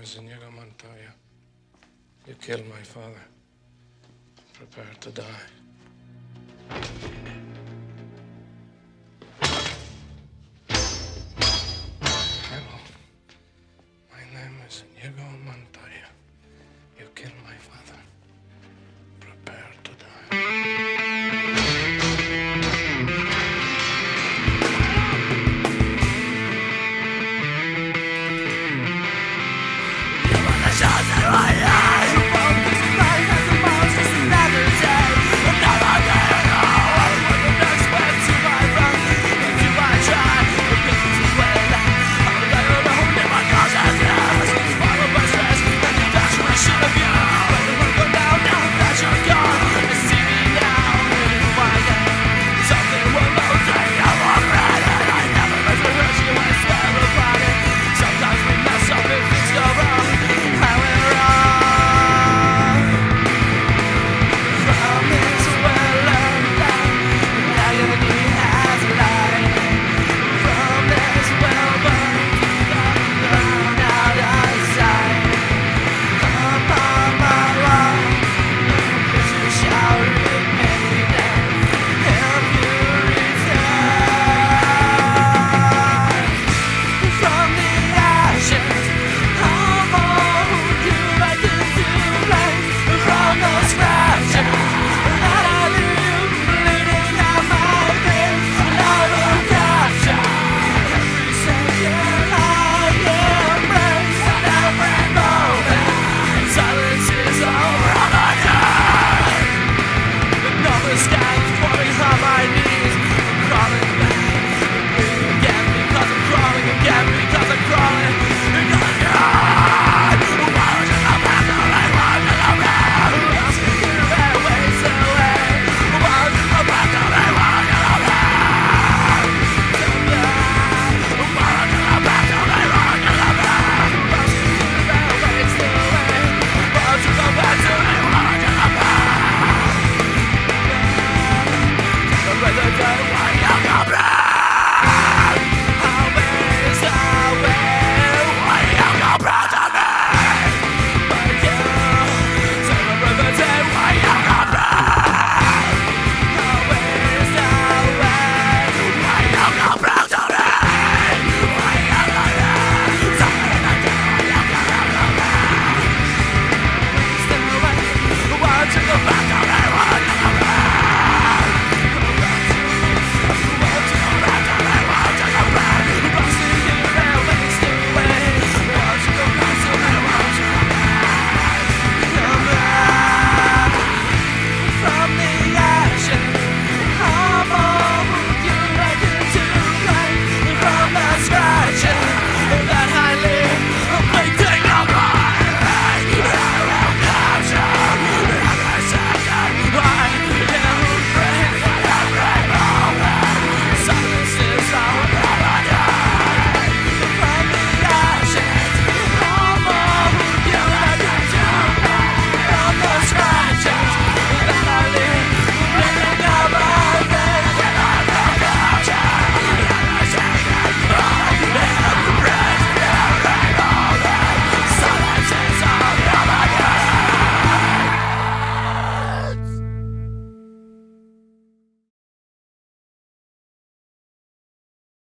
name is Inigo Montoya. You killed my father. Prepare to die. Hello. My name is Inigo Montoya. You killed my father.